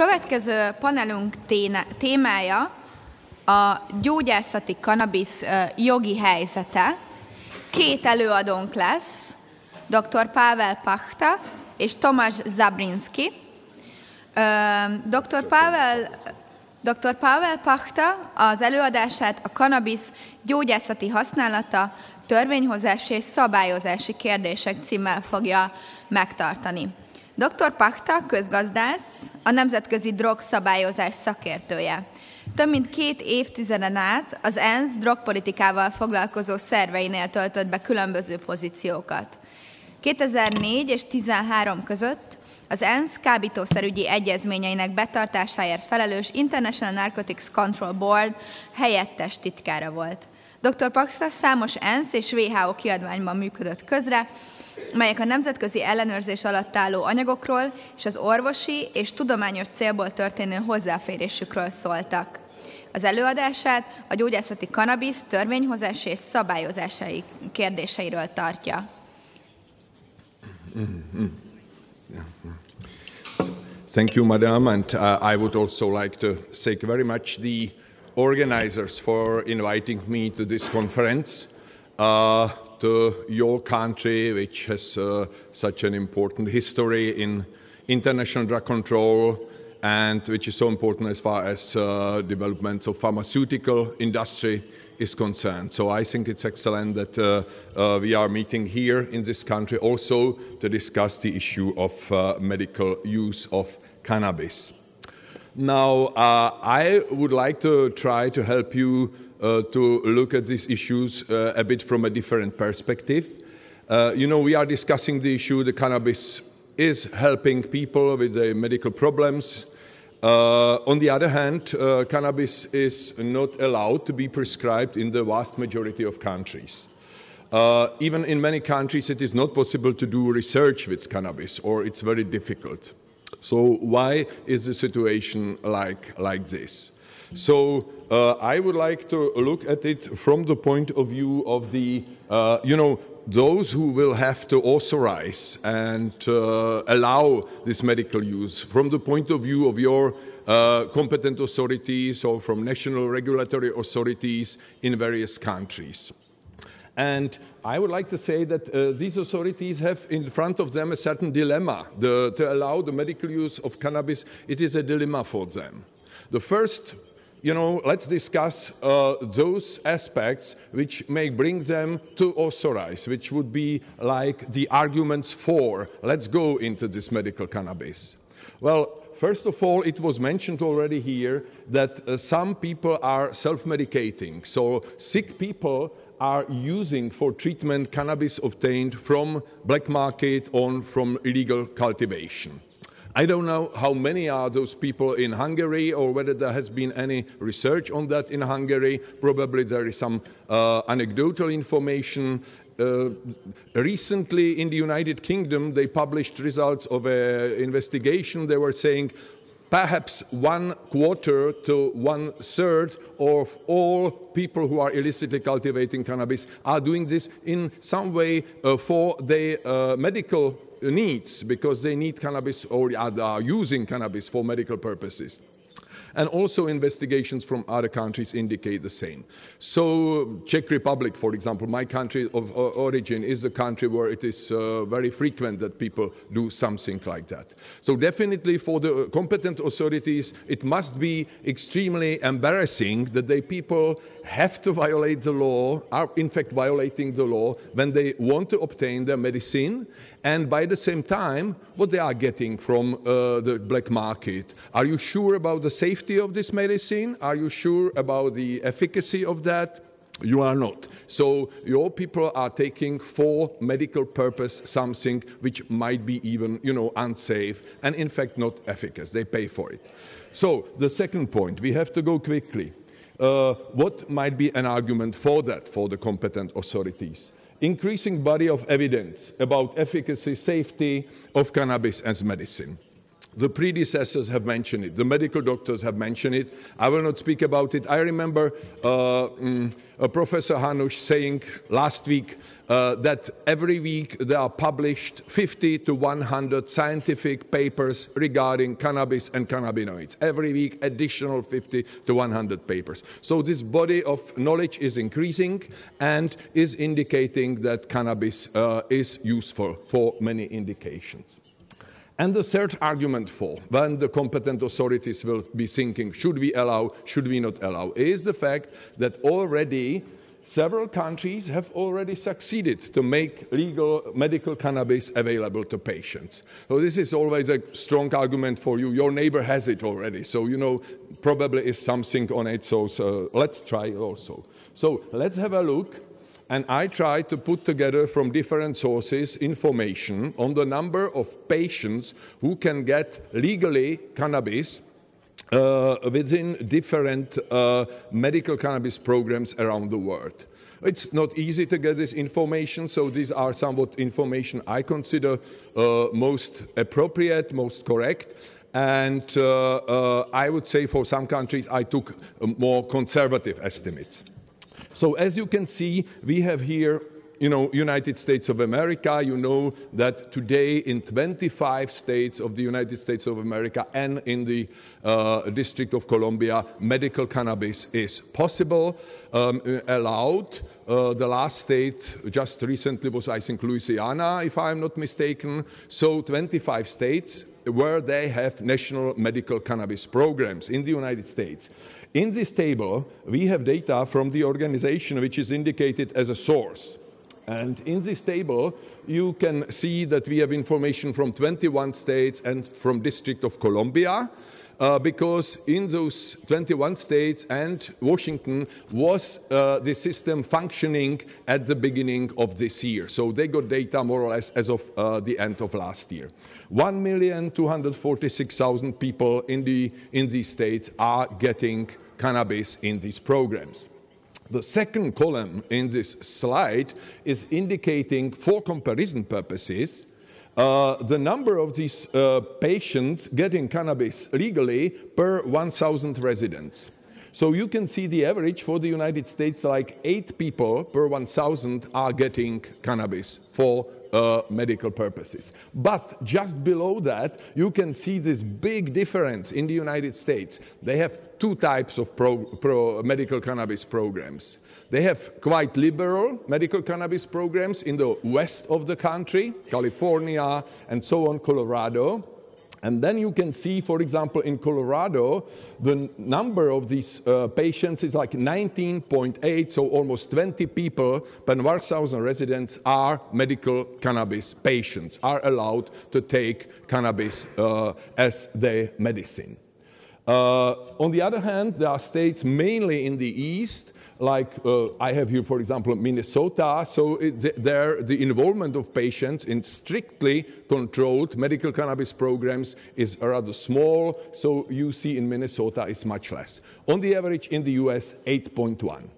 következő panelunk téne, témája a gyógyászati kanabisz jogi helyzete. Két előadónk lesz, dr. Pavel Pachta és Tomasz Zabrinski. Dr. Pavel Dr. Pavel Pachta az előadását a kanabisz gyógyászati használata, törvényhozási és szabályozási kérdések címmel fogja megtartani. Dr. Pachta közgazdász, a nemzetközi drogszabályozás szakértője. Több mint két évtizeden át az ENSZ drogpolitikával foglalkozó szerveinél töltött be különböző pozíciókat. 2004 és 2013 között az ENSZ kábítószerügyi egyezményeinek betartásáért felelős International Narcotics Control Board helyettes titkára volt. Dr. Paxra számos ENSZ és WHO kiadványban működött közre, melyek a nemzetközi ellenőrzés alatt álló anyagokról és az orvosi és tudományos célból történő hozzáférésükről szóltak. Az előadását a gyógyászati kanabisz törvényhozási és szabályozásai kérdéseiről tartja. Thank you, madam. And uh, I would also like to thank very much the organizers for inviting me to this conference. Uh, to your country, which has uh, such an important history in international drug control and which is so important as far as uh, development of pharmaceutical industry is concerned. So I think it's excellent that uh, uh, we are meeting here in this country also to discuss the issue of uh, medical use of cannabis. Now, uh, I would like to try to help you uh, to look at these issues uh, a bit from a different perspective. you know, we are discussing the issue the cannabis is helping people with their medical problems, uh, on the other hand, uh, cannabis is not allowed to be prescribed in the vast majority of countries. Uh, even in many countries, it is not possible to do research with cannabis, or it's very difficult. So, why is the situation like, like this? So, uh, I would like to look at it from the point of view of the, uh, you know, those who will have to authorize and uh, allow this medical use from the point of view of your uh, competent authorities or from national regulatory authorities in various countries. And I would like to say that uh, these authorities have in front of them a certain dilemma. The, to allow the medical use of cannabis, it is a dilemma for them. The first you know, let's discuss uh, those aspects which may bring them to authorize, which would be like the arguments for let's go into this medical cannabis. Well, first of all, it was mentioned already here that uh, some people are self medicating. So, sick people are using for treatment cannabis obtained from black market or from illegal cultivation. I don't know how many are those people in Hungary or whether there has been any research on that in Hungary. Probably there is some uh, anecdotal information. Uh, recently in the United Kingdom, they published results of an investigation. They were saying perhaps one quarter to one third of all people who are illicitly cultivating cannabis are doing this in some way uh, for their uh, medical needs because they need cannabis or are using cannabis for medical purposes. And also investigations from other countries indicate the same. So Czech Republic, for example, my country of origin is a country where it is uh, very frequent that people do something like that. So definitely for the competent authorities, it must be extremely embarrassing that they people have to violate the law, are in fact violating the law when they want to obtain their medicine and by the same time, what they are getting from uh, the black market. Are you sure about the safety of this medicine? Are you sure about the efficacy of that? You are not. So your people are taking for medical purpose something which might be even, you know, unsafe and in fact not efficacious. They pay for it. So the second point, we have to go quickly. Uh, what might be an argument for that for the competent authorities? Increasing body of evidence about efficacy, safety of cannabis as medicine. The predecessors have mentioned it. The medical doctors have mentioned it. I will not speak about it. I remember uh, mm, Professor Hanuš saying last week uh, that every week there are published 50 to 100 scientific papers regarding cannabis and cannabinoids. Every week, additional 50 to 100 papers. So this body of knowledge is increasing and is indicating that cannabis uh, is useful for many indications. And the third argument for when the competent authorities will be thinking, should we allow, should we not allow, is the fact that already several countries have already succeeded to make legal medical cannabis available to patients. So this is always a strong argument for you. Your neighbor has it already, so you know probably is something on it. So, so let's try also. So let's have a look and I tried to put together from different sources information on the number of patients who can get legally cannabis uh, within different uh, medical cannabis programs around the world. It's not easy to get this information, so these are somewhat information I consider uh, most appropriate, most correct. And uh, uh, I would say for some countries I took more conservative estimates. So as you can see, we have here you know, United States of America, you know that today in 25 states of the United States of America and in the uh, District of Columbia, medical cannabis is possible, um, allowed. Uh, the last state just recently was, I think, Louisiana, if I'm not mistaken. So 25 states where they have national medical cannabis programs in the United States. In this table, we have data from the organization which is indicated as a source. And in this table, you can see that we have information from 21 states and from District of Columbia. Uh, because in those 21 states and Washington was uh, the system functioning at the beginning of this year. So they got data more or less as of uh, the end of last year. 1,246,000 people in, the, in these states are getting cannabis in these programs. The second column in this slide is indicating, for comparison purposes, uh, the number of these uh, patients getting cannabis legally per 1,000 residents. So you can see the average for the United States, like eight people per 1,000 are getting cannabis for uh, medical purposes. But just below that, you can see this big difference in the United States. They have two types of pro, pro medical cannabis programs. They have quite liberal medical cannabis programs in the west of the country, California and so on, Colorado. And then you can see, for example, in Colorado, the number of these uh, patients is like 19.8, so almost 20 people per 1,000 residents are medical cannabis patients, are allowed to take cannabis uh, as their medicine. Uh, on the other hand, there are states mainly in the east like uh, I have here, for example, Minnesota. So it, there, the involvement of patients in strictly controlled medical cannabis programs is rather small. So you see in Minnesota is much less. On the average in the US, 8.1.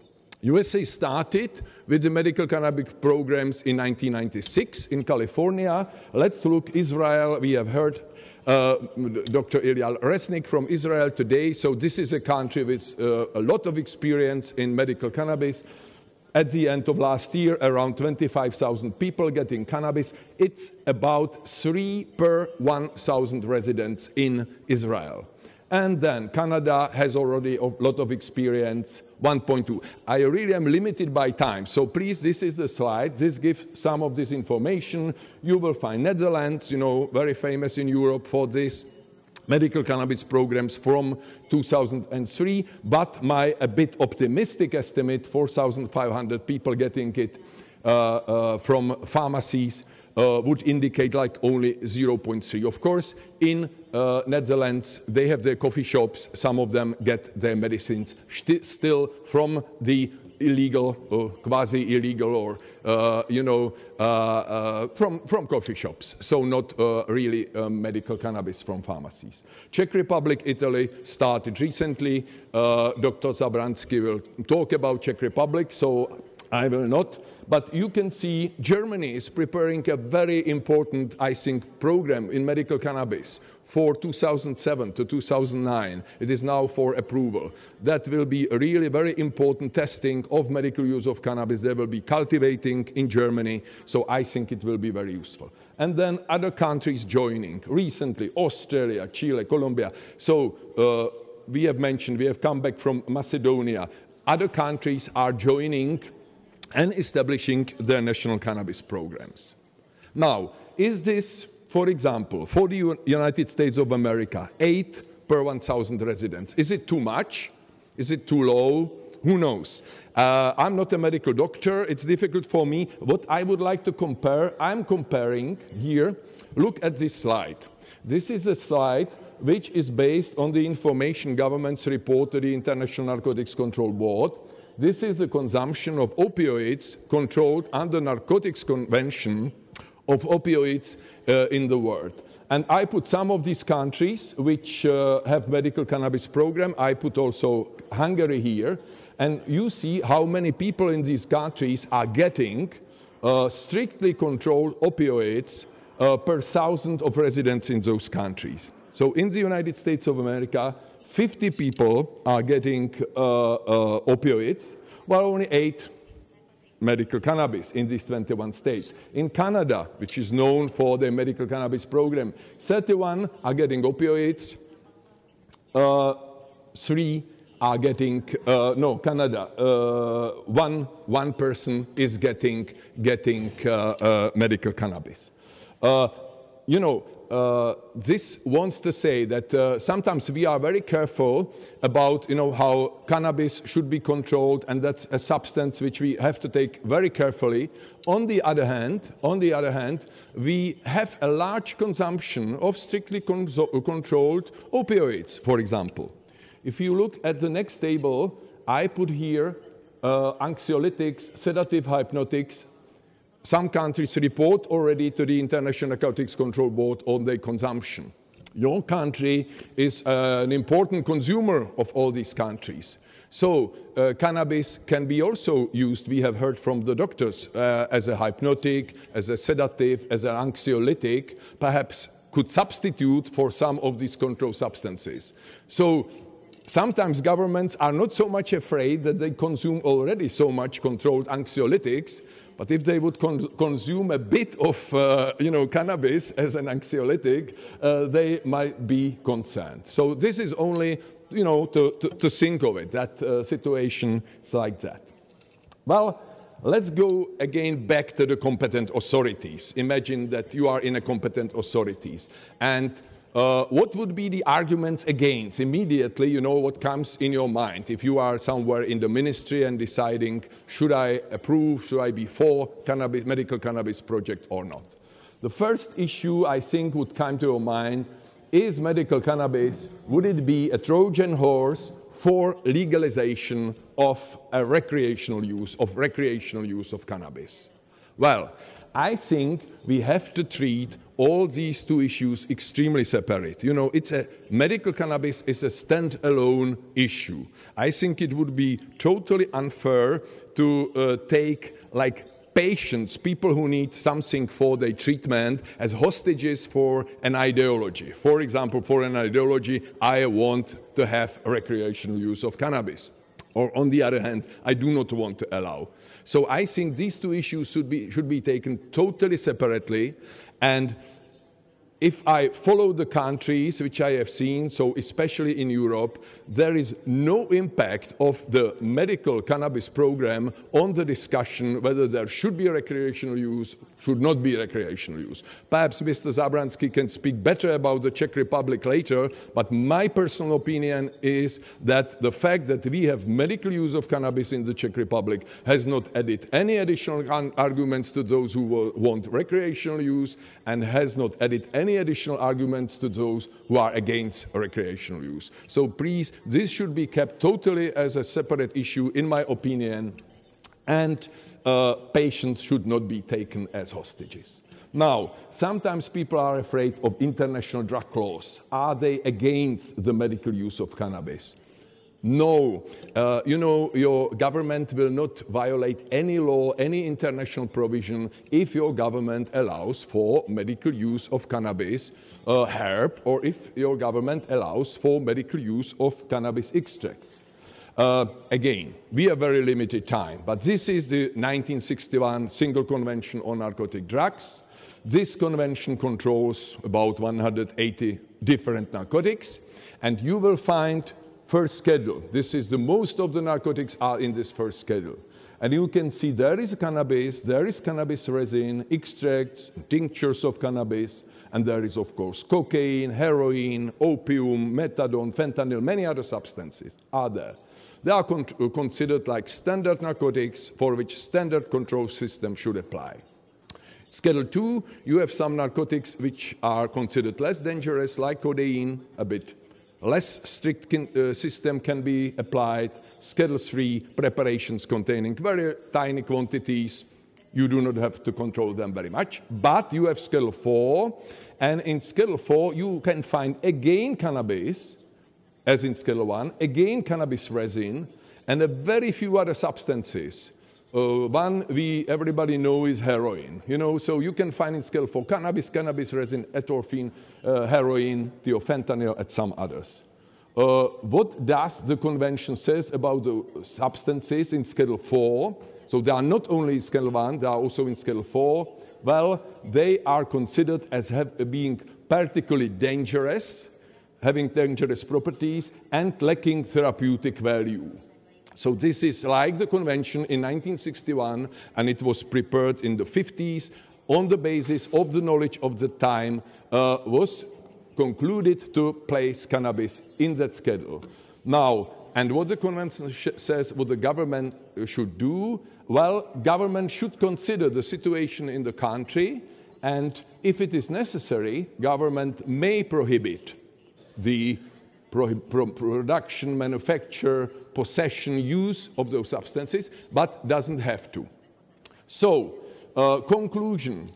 USA started with the medical cannabis programs in 1996 in California. Let's look Israel. We have heard uh, Dr. Eyal Resnick from Israel today. So this is a country with uh, a lot of experience in medical cannabis. At the end of last year, around 25,000 people getting cannabis. It's about three per 1,000 residents in Israel. And then Canada has already a lot of experience 1.2. I really am limited by time, so please, this is the slide. This gives some of this information. You will find Netherlands, you know, very famous in Europe for this medical cannabis programs from 2003, but my a bit optimistic estimate, 4,500 people getting it uh, uh, from pharmacies uh, would indicate like only 0.3. Of course, in uh, Netherlands, they have their coffee shops. Some of them get their medicines st still from the illegal or quasi illegal or uh, you know uh, uh, from from coffee shops so not uh, really medical cannabis from pharmacies czech republic italy started recently dr zabransky will talk about czech republic so I will not. But you can see Germany is preparing a very important, I think, program in medical cannabis for 2007 to 2009. It is now for approval. That will be really very important testing of medical use of cannabis. They will be cultivating in Germany. So I think it will be very useful. And then other countries joining. Recently, Australia, Chile, Colombia. So uh, we have mentioned, we have come back from Macedonia. Other countries are joining and establishing their national cannabis programs. Now, is this, for example, for the United States of America, 8 per 1,000 residents, is it too much? Is it too low? Who knows? Uh, I'm not a medical doctor. It's difficult for me. What I would like to compare, I'm comparing here. Look at this slide. This is a slide which is based on the information governments report to the International Narcotics Control Board. This is the consumption of opioids controlled under Narcotics Convention of opioids uh, in the world. And I put some of these countries which uh, have medical cannabis program. I put also Hungary here. And you see how many people in these countries are getting uh, strictly controlled opioids uh, per thousand of residents in those countries. So in the United States of America, 50 people are getting uh, uh, opioids, while only eight medical cannabis in these 21 states. In Canada, which is known for their medical cannabis program, 31 are getting opioids, uh, three are getting, uh, no, Canada, uh, one, one person is getting, getting uh, medical cannabis. you know, uh, this wants to say that uh, sometimes we are very careful about you know, how cannabis should be controlled, and that's a substance which we have to take very carefully. On the other hand, on the other hand, we have a large consumption of strictly con controlled opioids, for example. If you look at the next table, I put here uh, anxiolytics, sedative hypnotics, some countries report already to the International Narcotics Control Board on their consumption. Your country is uh, an important consumer of all these countries. So uh, cannabis can be also used, we have heard from the doctors, uh, as a hypnotic, as a sedative, as an anxiolytic, perhaps could substitute for some of these controlled substances. So sometimes governments are not so much afraid that they consume already so much controlled anxiolytics but if they would con consume a bit of uh, you know, cannabis as an anxiolytic, uh, they might be concerned. So this is only you know, to, to, to think of it, that uh, situation is like that. Well, let's go again back to the competent authorities. Imagine that you are in a competent authorities. And uh, what would be the arguments against? Immediately, you know what comes in your mind. If you are somewhere in the ministry and deciding, should I approve, should I be for cannabis, medical cannabis project or not? The first issue I think would come to your mind is medical cannabis, would it be a Trojan horse for legalization of a recreational use, of recreational use of cannabis? Well, I think we have to treat all these two issues extremely separate. You know, it's a medical cannabis is a standalone issue. I think it would be totally unfair to uh, take like patients, people who need something for their treatment, as hostages for an ideology. For example, for an ideology, I want to have recreational use of cannabis. Or on the other hand, I do not want to allow. So I think these two issues should be, should be taken totally separately. And if I follow the countries which I have seen, so especially in Europe, there is no impact of the medical cannabis program on the discussion whether there should be recreational use, should not be recreational use. Perhaps Mr. Zabransky can speak better about the Czech Republic later, but my personal opinion is that the fact that we have medical use of cannabis in the Czech Republic has not added any additional arguments to those who want recreational use and has not added any any additional arguments to those who are against recreational use. So please, this should be kept totally as a separate issue, in my opinion, and uh, patients should not be taken as hostages. Now, sometimes people are afraid of international drug laws. Are they against the medical use of cannabis? No, uh, you know, your government will not violate any law, any international provision if your government allows for medical use of cannabis uh, herb or if your government allows for medical use of cannabis extracts. Uh, again, we have very limited time, but this is the 1961 Single Convention on Narcotic Drugs. This convention controls about 180 different narcotics, and you will find first schedule. This is the most of the narcotics are in this first schedule. And you can see there is cannabis, there is cannabis resin, extracts, tinctures of cannabis, and there is, of course, cocaine, heroin, opium, methadone, fentanyl, many other substances are there. They are con considered like standard narcotics for which standard control system should apply. Schedule 2, you have some narcotics which are considered less dangerous, like codeine, a bit less strict can, uh, system can be applied. Schedule 3 preparations containing very tiny quantities. You do not have to control them very much. But you have Schedule 4, and in Schedule 4 you can find again cannabis, as in Schedule 1, again cannabis resin, and a very few other substances uh, one we everybody know is heroin. You know, so you can find in scale for cannabis, cannabis resin, atropine, uh, heroin, thiofentanyl, and some others. Uh, what does the convention says about the substances in Schedule 4? So they are not only in Schedule 1, they are also in Schedule 4. Well, they are considered as have, being particularly dangerous, having dangerous properties, and lacking therapeutic value. So this is like the convention in 1961, and it was prepared in the 50s on the basis of the knowledge of the time, uh, was concluded to place cannabis in that schedule. Now, and what the convention says, what the government should do, well, government should consider the situation in the country, and if it is necessary, government may prohibit the pro pro production, manufacture, possession, use of those substances, but doesn't have to. So, uh, conclusion.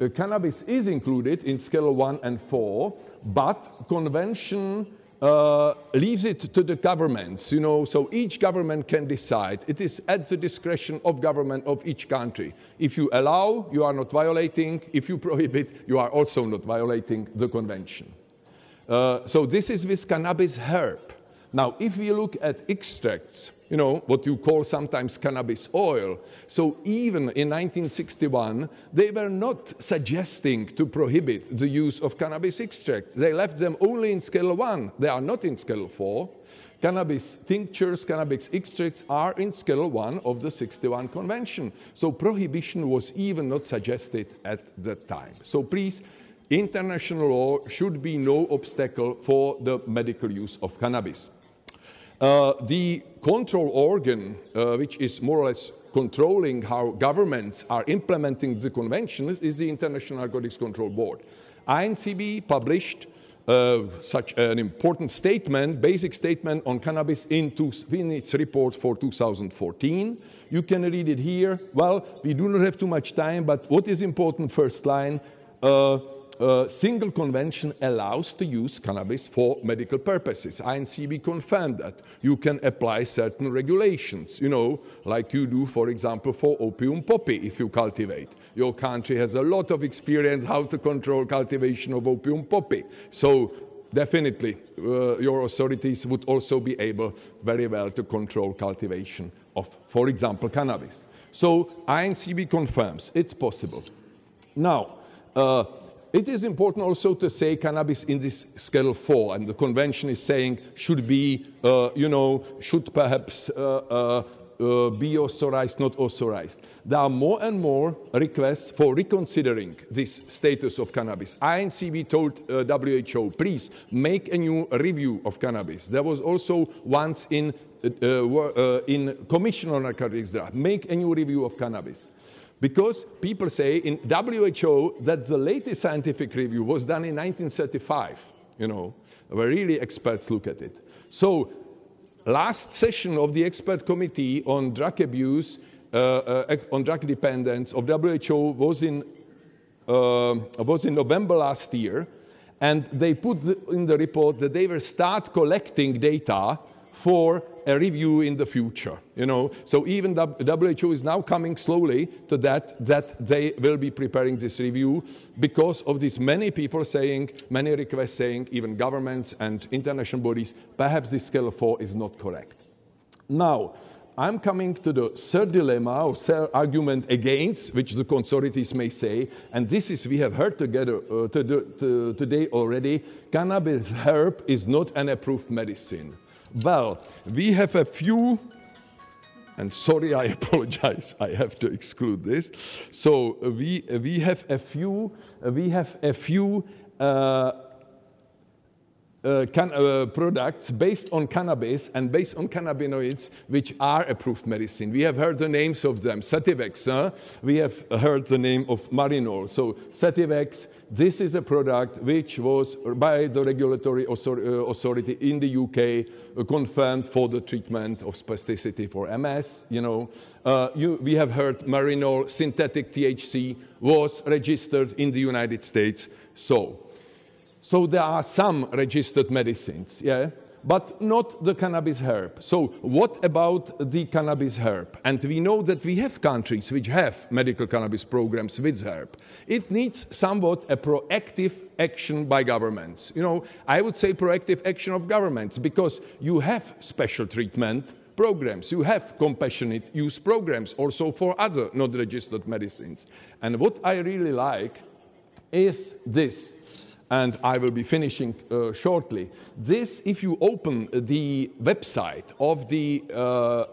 Uh, cannabis is included in Schedule 1 and 4, but convention uh, leaves it to the governments, you know, so each government can decide. It is at the discretion of government of each country. If you allow, you are not violating. If you prohibit, you are also not violating the convention. Uh, so this is with cannabis herb. Now, if we look at extracts, you know, what you call sometimes cannabis oil, so even in 1961, they were not suggesting to prohibit the use of cannabis extracts. They left them only in scale 1. They are not in scale 4. Cannabis tinctures, cannabis extracts are in scale 1 of the 61 Convention. So prohibition was even not suggested at that time. So please, international law should be no obstacle for the medical use of cannabis. Uh, the control organ, uh, which is more or less controlling how governments are implementing the convention, is the International Narcotics Control Board. INCB published uh, such an important statement, basic statement on cannabis in, two, in, its report for 2014. You can read it here. Well, we do not have too much time, but what is important, first line, uh, a single convention allows to use cannabis for medical purposes. INCB confirmed that. You can apply certain regulations, you know, like you do, for example, for opium poppy if you cultivate. Your country has a lot of experience how to control cultivation of opium poppy. So definitely uh, your authorities would also be able very well to control cultivation of, for example, cannabis. So INCB confirms it's possible. Now, uh, it is important also to say cannabis in this Schedule 4, and the convention is saying should be, uh, you know, should perhaps uh, uh, uh, be authorized, not authorized. There are more and more requests for reconsidering this status of cannabis. INCB told uh, WHO, please make a new review of cannabis. There was also once in, uh, in Commission on Narcotics Drug, make a new review of cannabis. Because people say in WHO that the latest scientific review was done in 1935, you know, where really experts look at it. So last session of the expert committee on drug abuse, uh, uh, on drug dependence of WHO was in, uh, was in November last year, and they put in the report that they will start collecting data for a review in the future. You know, so even WHO is now coming slowly to that that they will be preparing this review because of these many people saying, many requests saying, even governments and international bodies, perhaps this scale of four is not correct. Now, I'm coming to the third dilemma or third argument against, which the consortiums may say, and this is, we have heard together uh, to to, today already, cannabis herb is not an approved medicine. Well, we have a few, and sorry, I apologize, I have to exclude this. So we, we have a few, we have a few uh, uh, can, uh, products based on cannabis and based on cannabinoids, which are approved medicine. We have heard the names of them. Sativex, huh? we have heard the name of Marinol. So Sativex, this is a product which was by the regulatory uh, authority in the UK uh, confirmed for the treatment of spasticity for MS. You know, uh, you, we have heard Marinol synthetic THC was registered in the United States. So so there are some registered medicines, yeah, but not the cannabis herb. So what about the cannabis herb? And we know that we have countries which have medical cannabis programs with herb. It needs somewhat a proactive action by governments. You know, I would say proactive action of governments because you have special treatment programs. You have compassionate use programs also for other not registered medicines. And what I really like is this and I will be finishing uh, shortly. This, if you open the website of the uh,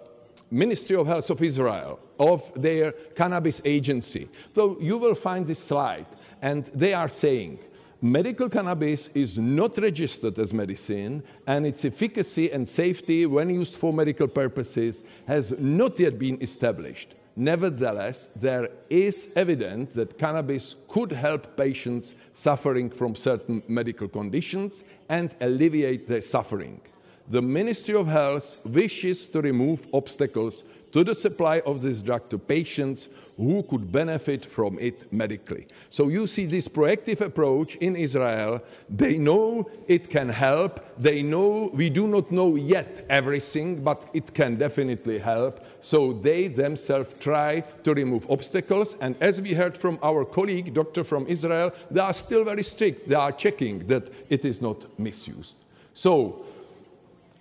Ministry of Health of Israel, of their cannabis agency, so you will find this slide, and they are saying, medical cannabis is not registered as medicine, and its efficacy and safety when used for medical purposes has not yet been established. Nevertheless, there is evidence that cannabis could help patients suffering from certain medical conditions and alleviate their suffering. The Ministry of Health wishes to remove obstacles to the supply of this drug to patients who could benefit from it medically. So you see this proactive approach in Israel. They know it can help. They know we do not know yet everything, but it can definitely help. So they themselves try to remove obstacles. And as we heard from our colleague, doctor from Israel, they are still very strict. They are checking that it is not misused. So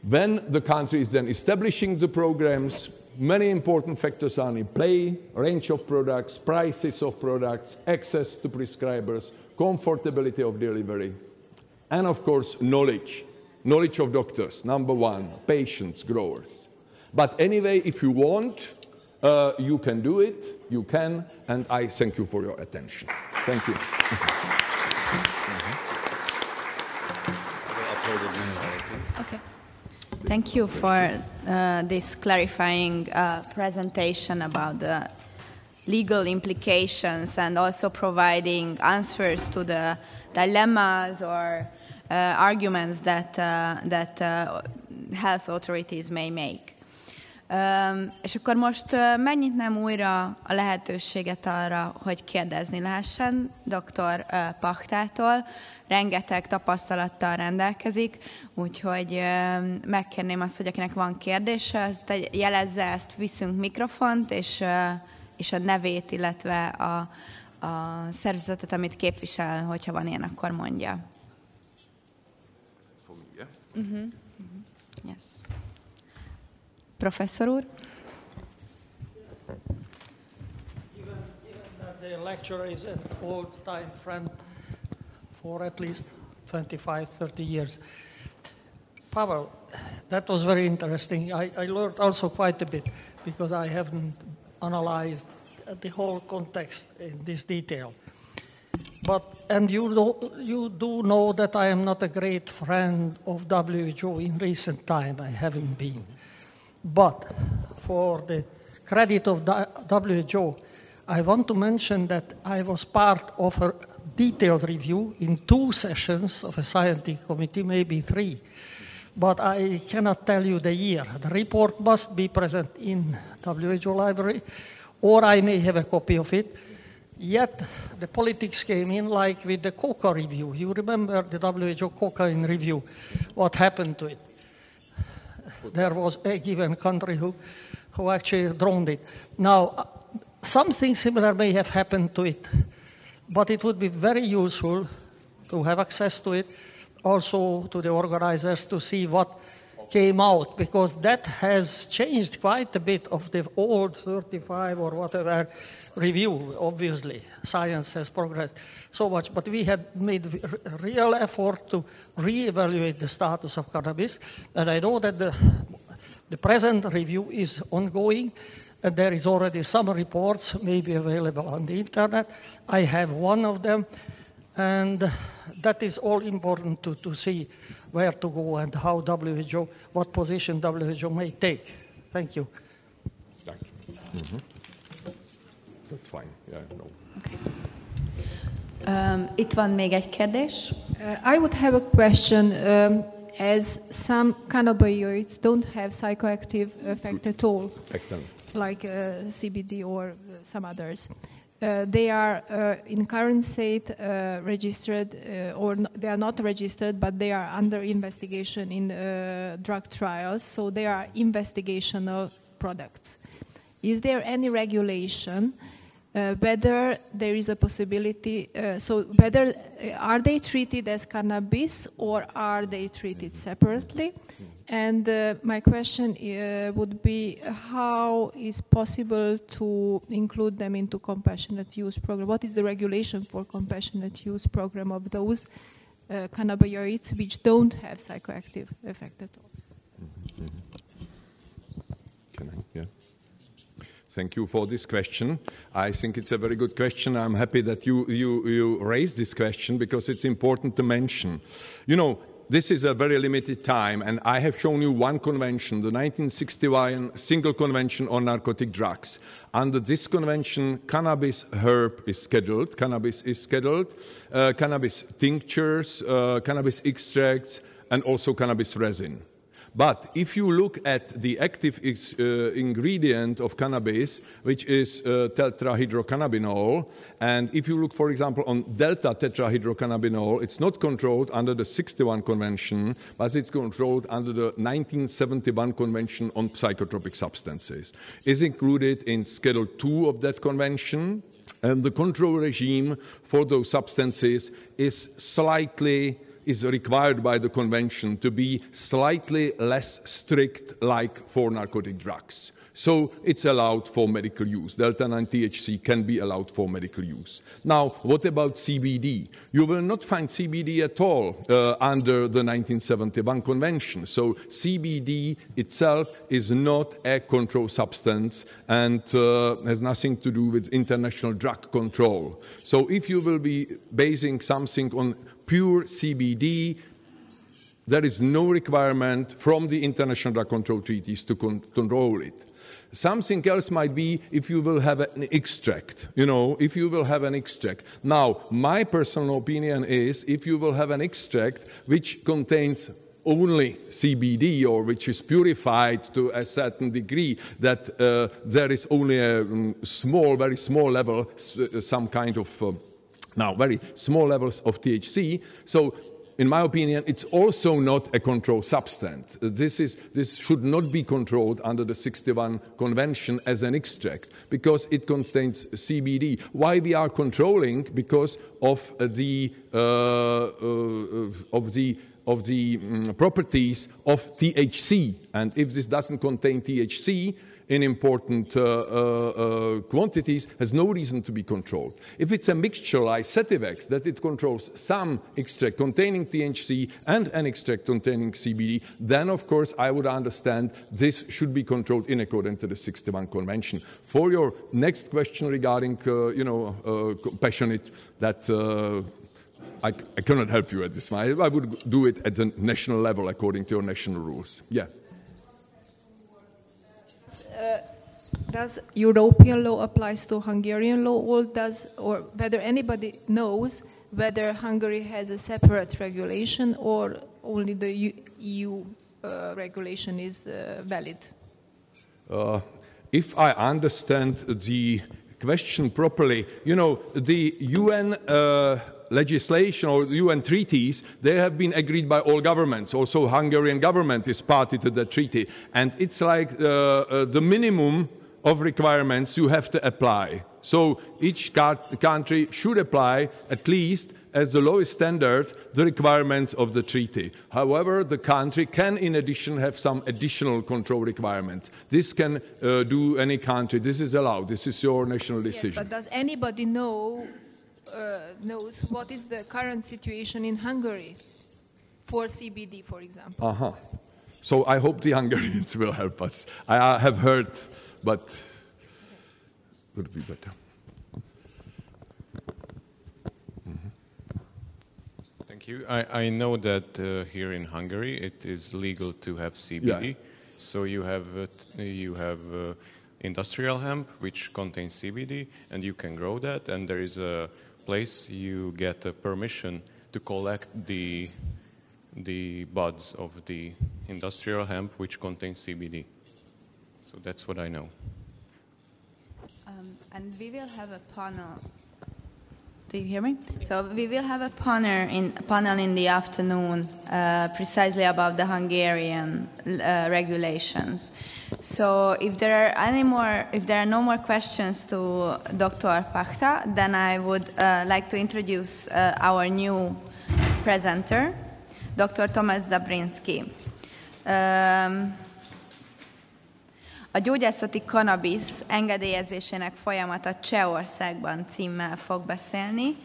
when the country is then establishing the programs, many important factors are in play range of products, prices of products, access to prescribers, comfortability of delivery, and of course, knowledge. Knowledge of doctors, number one, patients, growers. But anyway, if you want, uh, you can do it, you can, and I thank you for your attention. Thank you. okay. Thank you for uh, this clarifying uh, presentation about the legal implications and also providing answers to the dilemmas or uh, arguments that, uh, that uh, health authorities may make. És akkor most megnyitnám újra a lehetőséget arra, hogy kérdezni lehessen dr. Pachtától. Rengeteg tapasztalattal rendelkezik, úgyhogy megkérném azt, hogy akinek van kérdése, azt jelezze, ezt viszünk mikrofont, és, és a nevét, illetve a, a szervezetet, amit képvisel, hogyha van ilyen, akkor mondja. Uh-huh. Uh-huh. Yes. Professor úr? The lecturer is an old-time friend for at least 25, 30 years. Pavel, that was very interesting. I, I learned also quite a bit because I haven't analyzed the whole context in this detail. But and you do, you do know that I am not a great friend of WHO in recent time. I haven't been. But for the credit of WHO, I want to mention that I was part of a detailed review in two sessions of a scientific committee, maybe three. But I cannot tell you the year. The report must be present in WHO library, or I may have a copy of it. Yet the politics came in like with the coca review. You remember the WHO cocaine review, what happened to it? There was a given country who, who actually droned it. Now, uh, something similar may have happened to it, but it would be very useful to have access to it, also to the organizers to see what came out, because that has changed quite a bit of the old 35 or whatever review, obviously. Science has progressed so much, but we had made a real effort to reevaluate the status of cannabis, and I know that the, the present review is ongoing, and there is already some reports maybe available on the internet. I have one of them, and that is all important to, to see where to go and how WHO, what position WHO may take. Thank you. Thank you. Mm-hmm. That's fine. Yeah, no. Okay. Um, itt van még egy kérdés. Uh, I would have a question. Um, as some cannabinoids don't have psychoactive effect at all, Excellent. like uh, CBD or uh, some others. Uh, they are uh, in current state uh, registered, uh, or n- they are not registered, but they are under investigation in uh, drug trials. So they are investigational products. Is there any regulation uh, whether there is a possibility? Uh, so whether uh, are they treated as cannabis or are they treated separately? And uh, my question uh, would be how is possible to include them into compassionate use program? What is the regulation for compassionate use program of those cannabinoids which don't have psychoactive effect at all? Can I? Yeah. Thank you for this question. I think it's a very good question. I'm happy that you, you, you raised this question because it's important to mention. You know, this is a very limited time, and I have shown you one convention, the 1961 Single Convention on Narcotic Drugs. Under this convention, cannabis herb is scheduled, cannabis is scheduled, uh, cannabis tinctures, uh, cannabis extracts, and also cannabis resin. But if you look at the active uh, ingredient of cannabis, which is uh, tetrahydrocannabinol, and if you look, for example, on delta tetrahydrocannabinol, it's not controlled under the 61 convention, but it's controlled under the 1971 convention on psychotropic substances. Is included in Schedule 2 of that convention, and the control regime for those substances is slightly is required by the convention to be slightly less strict like for narcotic drugs. So it's allowed for medical use. Delta 9 THC can be allowed for medical use. Now, what about CBD? You will not find CBD at all uh, under the 1971 convention. So CBD itself is not a control substance and uh, has nothing to do with international drug control. So if you will be basing something on pure CBD, there is no requirement from the international drug control treaties to con- control it. Something else might be if you will have an extract, you know, if you will have an extract. Now, my personal opinion is if you will have an extract which contains only CBD or which is purified to a certain degree that uh, there is only a um, small, very small level, uh, some kind of uh, now very small levels of THC. So in my opinion, it's also not a controlled substance. This, is, this should not be controlled under the 61 convention as an extract because it contains CBD. Why we are controlling? Because of the, uh, uh, of the of the mm, properties of THC. And if this doesn't contain THC, in important uh, uh, uh, quantities has no reason to be controlled. If it's a mixture like Sativex, that it controls some extract containing THC and an extract containing CBD, then of course I would understand this should be controlled in accordance to the 61 Convention. For your next question regarding, uh, you know, uh, compassionate, that uh, I, I, cannot help you at this time. I would do it at the national level according to your national rules. Yeah. Uh, does European law applies to Hungarian law, or does, or whether anybody knows whether Hungary has a separate regulation or only the EU uh, regulation is uh, valid? Uh, if I understand the question properly, you know, the UN legislation or UN treaties, they have been agreed by all governments. Also, Hungarian government is party to the treaty, and it's like uh, uh, the minimum of requirements you have to apply. So each country should apply at least as the lowest standard the requirements of the treaty. However, the country can in addition have some additional control requirements. This can uh, do any country. This is allowed. This is your national decision. Yes, but does anybody know uh, knows what is the current situation in Hungary for CBD, for example? Uh-huh. So I hope the Hungarians will help us. I have heard, but it would be better. Thank you. I, I know that uh, here in Hungary it is legal to have CBD. Yeah. So you have uh, you have uh, industrial hemp which contains CBD, and you can grow that. And there is a place you get a permission to collect the the buds of the industrial hemp which contains CBD. So that's what I know. Um, and we will have a panel. Do you hear me? So we will have a panel in panel in the afternoon, uh, precisely about the Hungarian uh, regulations. So if there are any more, if there are no more questions to Dr. Pachta, then I would uh, like to introduce uh, our new presenter, Dr. Thomas Zábranský. Um, A gyógyászati kanabisz engedélyezésének folyamata Csehországban címmel fog beszélni.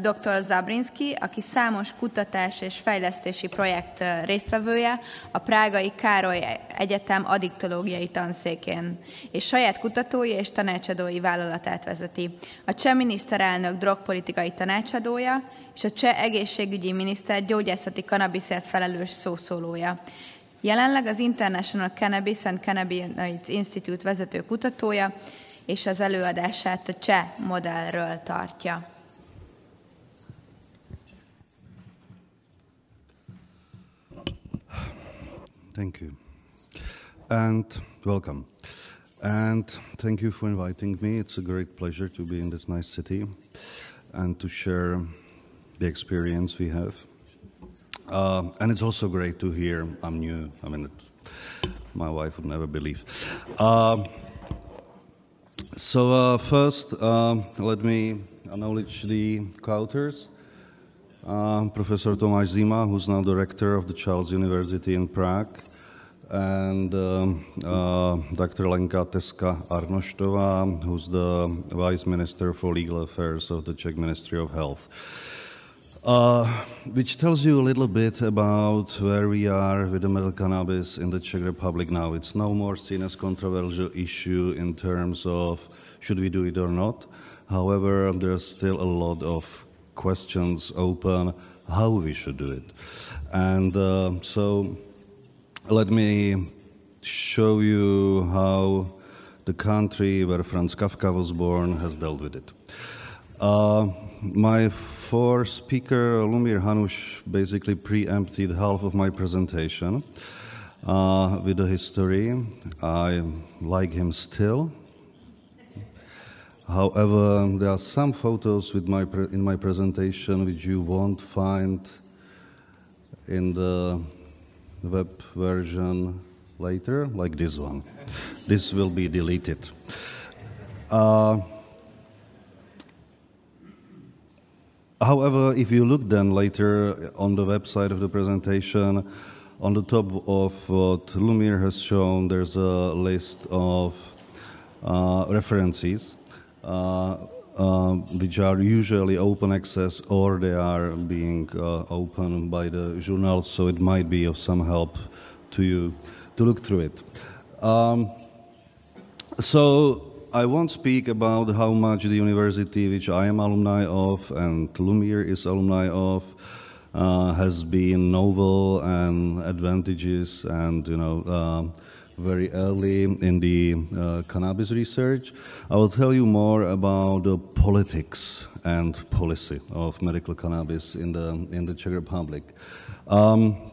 Dr. Zabrinski, aki számos kutatás és fejlesztési projekt résztvevője a Prágai Károly Egyetem addiktológiai tanszékén, és saját kutatói és tanácsadói vállalatát vezeti. A cseh miniszterelnök drogpolitikai tanácsadója, és a cseh egészségügyi miniszter gyógyászati kanabiszért felelős szószólója. Jelenleg az International Cannabis and Cannabinoids Institute vezető kutatója, és az előadását a modellről tartja. Thank you. And welcome. And thank you for inviting me. It's a great pleasure to be in this nice city and to share the experience we have. Uh, and it's also great to hear I'm new. I mean, my wife would never believe. Uh, so, uh, first, uh, let me acknowledge the co-authors. Uh, Professor Tomáš Zima, who's now director of the Charles University in Prague, and um, uh, Dr. Lenka Teska Arnoštova, who's the Vice Minister for Legal Affairs of the Czech Ministry of Health uh, which tells you a little bit about where we are with the medical cannabis in the Czech Republic now. It's no more seen as controversial issue in terms of should we do it or not. However, there's still a lot of questions open how we should do it. And uh, so let me show you how the country where Franz Kafka was born has dealt with it. Uh, my for speaker Lumir Hanuš basically preempted half of my presentation uh, with the history. I like him still. However, there are some photos with my in my presentation which you won't find in the web version later, like this one. this will be deleted. Uh, However, if you look then later on the website of the presentation, on the top of what Lumir has shown, there's a list of uh, references, uh, uh, which are usually open access or they are being uh, opened by the journal, so it might be of some help to you to look through it. Um, so I won't speak about how much the university which I am alumni of and Lumir is alumni of uh, has been novel and advantages and you know uh, very early in the uh, cannabis research. I will tell you more about the politics and policy of medical cannabis in the in the Czech Republic. Um,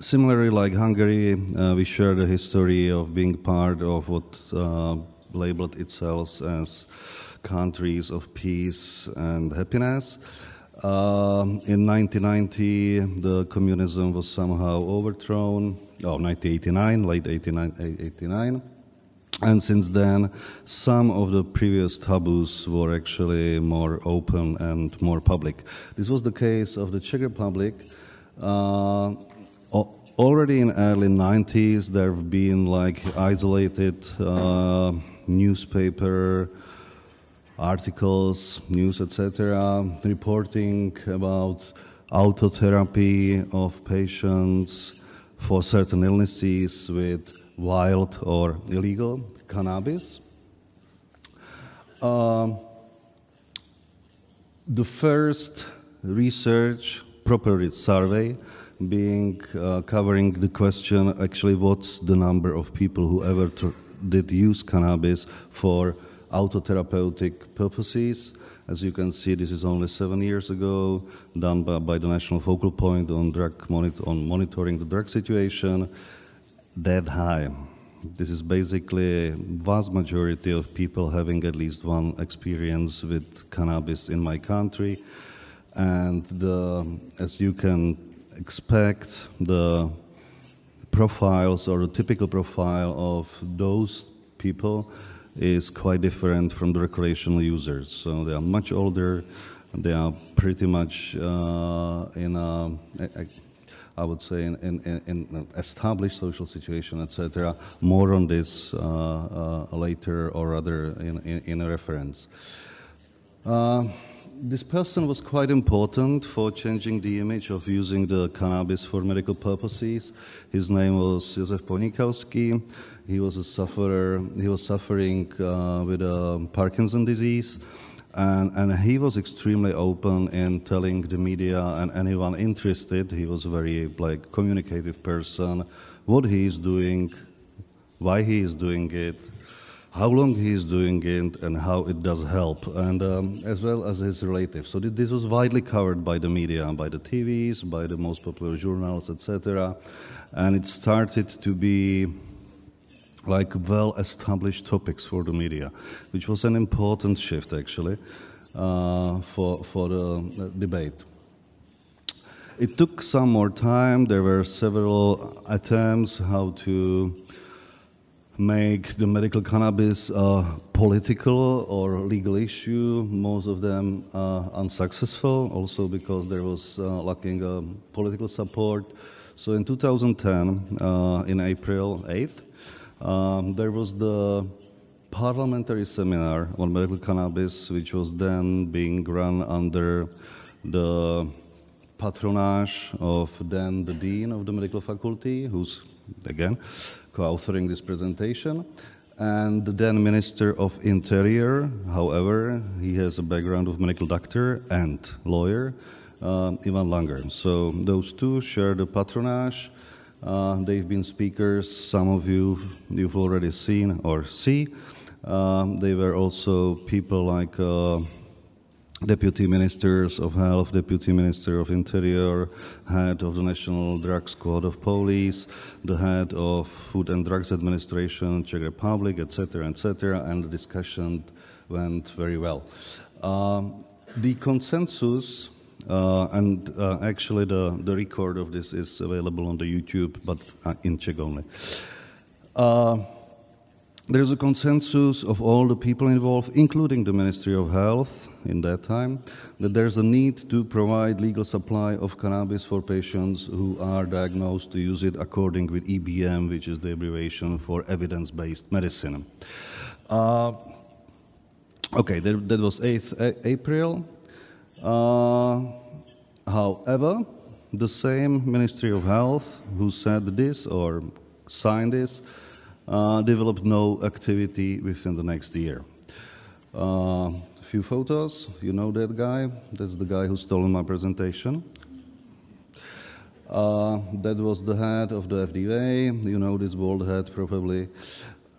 similarly, like Hungary, uh, we share the history of being part of what uh, labeled itself as countries of peace and happiness. Uh, in 1990, the communism was somehow overthrown. Oh, 1989, late 89, 89. And since then, some of the previous taboos were actually more open and more public. This was the case of the Czech Republic. Uh, already in early 90s, there have been like isolated uh, newspaper articles, news, etc., reporting about autotherapy of patients for certain illnesses with wild or illegal cannabis. Uh, the first research, proper survey, being uh, covering the question actually what's the number of people who ever did use cannabis for autotherapeutic purposes. As you can see, this is only seven years ago, done by, by the National Focal Point on drug monitor, on monitoring the drug situation. That high. This is basically vast majority of people having at least one experience with cannabis in my country, and the, as you can expect, the profiles or the typical profile of those people is quite different from the recreational users. So they are much older. They are pretty much uh, in a, a, I would say, in, in, in an established social situation, etc. More on this uh, uh, later or rather in, in, in a reference. Uh, this person was quite important for changing the image of using the cannabis for medical purposes. His name was Josef Ponikalski. He was a sufferer. He was suffering uh, with a Parkinson disease, and, and he was extremely open in telling the media and anyone interested. He was a very like communicative person. What he is doing, why he is doing it, how long he is doing it and how it does help, and um, as well as his relatives. So this was widely covered by the media, by the TVs, by the most popular journals, etc. And it started to be like well-established topics for the media, which was an important shift actually uh, for for the uh, debate. It took some more time. There were several attempts how to make the medical cannabis a political or legal issue, most of them uh, unsuccessful, also because there was uh, lacking uh, political support. So in 2010, uh, in April 8th, um, there was the parliamentary seminar on medical cannabis, which was then being run under the patronage of then the dean of the medical faculty, who's again co-authoring this presentation. And the then Minister of Interior, however, he has a background of medical doctor and lawyer, uh, Ivan Langer. So those two share the patronage. Uh, they've been speakers. Some of you you've already seen or see. Um, they were also people like uh, deputy ministers of health, deputy minister of interior, head of the National Drug Squad of Police, the head of Food and Drugs Administration, Czech Republic, etc., etc., and the discussion went very well. Um, the consensus, uh, and uh, actually the, the record of this is available on the YouTube, but uh, in Czech only. Uh, there's a consensus of all the people involved, including the Ministry of Health in that time, that there's a need to provide legal supply of cannabis for patients who are diagnosed to use it according with EBM, which is the abbreviation for evidence-based medicine. Uh, okay, that, that, was 8th April. Uh, however, the same Ministry of Health who said this or signed this uh, developed no activity within the next year. Uh, few photos. You know that guy? That's the guy who stole my presentation. Uh, that was the head of the FDA. You know this bald head probably.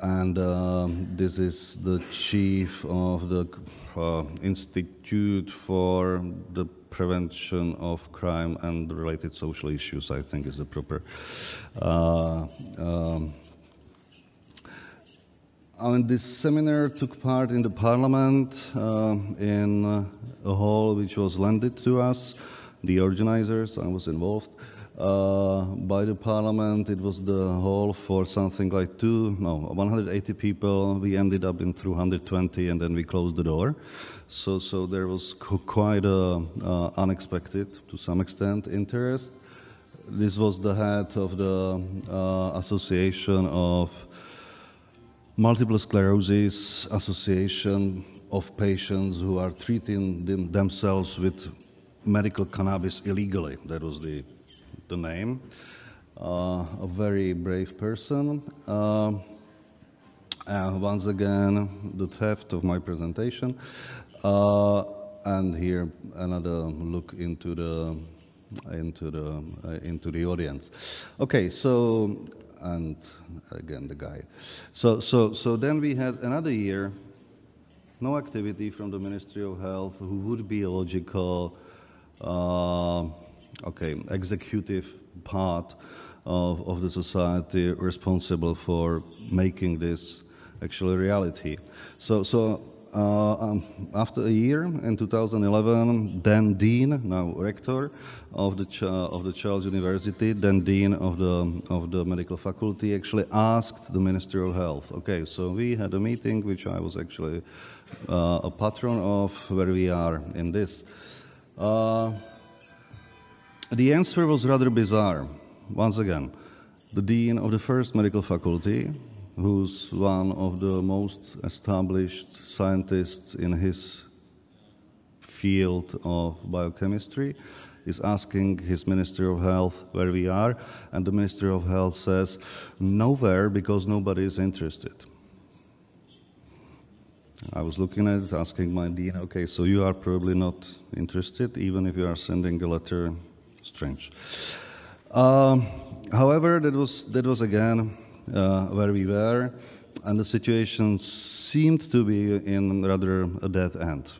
And uh, this is the chief of the uh, Institute for the Prevention of Crime and Related Social Issues, I think is the proper. Uh, and this seminar took part in the parliament uh, in a hall which was lended to us, the organizers, I was involved. Uh, by the parliament, it was the hall for something like two, no, 180 people. We ended up in 320 and then we closed the door. So, so there was quite a uh, unexpected, to some extent, interest. This was the head of the uh, Association of Multiple Sclerosis Association of patients who are treating them, themselves with medical cannabis illegally. That was the, the name. Uh, a very brave person. Uh, once again, the theft of my presentation. Uh, and here another look into the into the uh, into the audience. Okay, so and again the guide. So so so then we had another year, no activity from the Ministry of Health, who would be a logical, uh, okay, executive part of, of the society responsible for making this actually reality. So so um, after a year in 2011, Dan Dean, now rector of the Ch- of the Charles University, Dan Dean of the of the medical faculty, actually asked the Ministry of Health. Okay, so we had a meeting, which I was actually uh, a patron of, where we are in this. Uh, the answer was rather bizarre. Once again, the dean of the first medical faculty who's one of the most established scientists in his field of biochemistry, is asking his Ministry of Health where we are, and the Ministry of Health says nowhere because nobody is interested. I was looking at it, asking my dean, okay, so you are probably not interested, even if you are sending a letter. Strange. Um, however, that was that was again Uh, where we were, and the situation seemed to be in rather a dead end.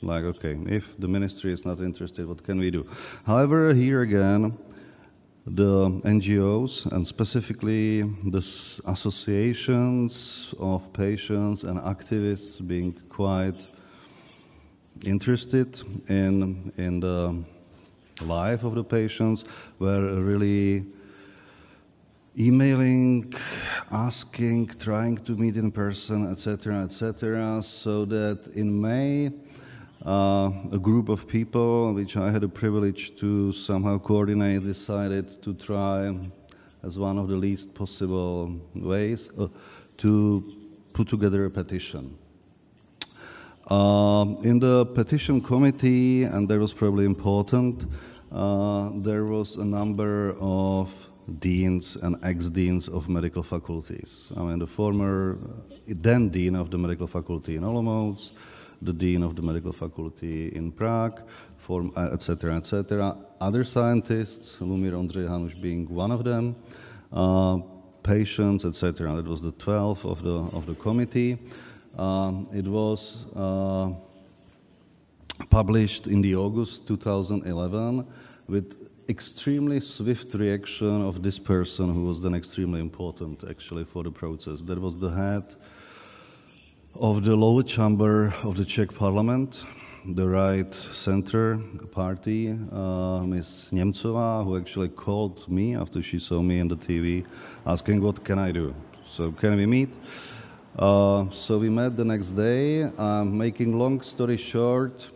Like, okay, if the ministry is not interested, what can we do? However, here again, the NGOs and specifically the associations of patients and activists being quite interested in in the life of the patients were really emailing, asking, trying to meet in person, etc., etc., so that in May, uh, a group of people, which I had the privilege to somehow coordinate, decided to try, as one of the least possible ways, uh, to put together a petition. Uh, in the petition committee, and that was probably important, uh, there was a number of deans and ex-deans of medical faculties. I mean, the former, then dean of the medical faculty in Olomouc, the dean of the medical faculty in Prague, etc., etc. Other scientists, Lumir Ondrej Hanuš being one of them, uh, patients, etc. It was the 12th of the of the committee. Um, it was uh, published in the August 2011 with extremely swift reaction of this person who was then extremely important actually for the process. That was the head of the lower chamber of the Czech parliament, the right center party, uh, Ms. Němcová, who actually called me after she saw me on the TV asking, What can I do? So, can we meet? Uh, so, we met the next day. Uh, making long story short,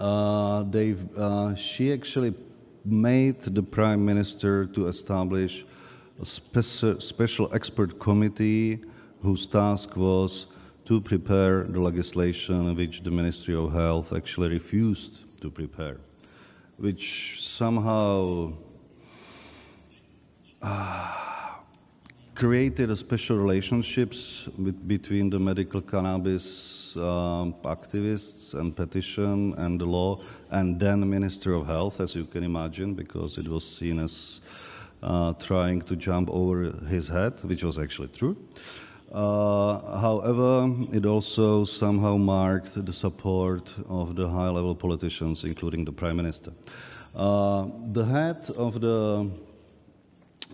uh, uh, she actually made the prime minister to establish a speci- special expert committee whose task was to prepare the legislation which the Ministry of Health actually refused to prepare, which somehow uh, created a special relationships with, between the medical cannabis um, activists and petition and the law, and then Minister of Health, as you can imagine, because it was seen as uh, trying to jump over his head, which was actually true. Uh, however, it also somehow marked the support of the high level politicians, including the Prime Minister. Uh, the head of the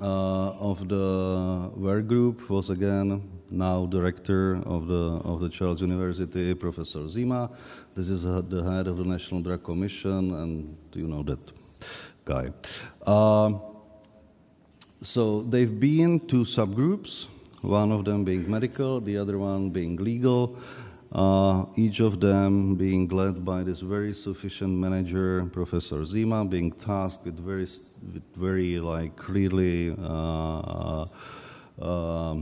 of the work group was again now director of the of the Charles University, Professor Zima. This is uh, the head of the National Drug Commission, and you know that guy. Uh, so they've been two subgroups, one of them being medical, the other one being legal. Uh, each of them being led by this very sufficient manager, Professor Zima, being tasked with very, with very like clearly uh, uh,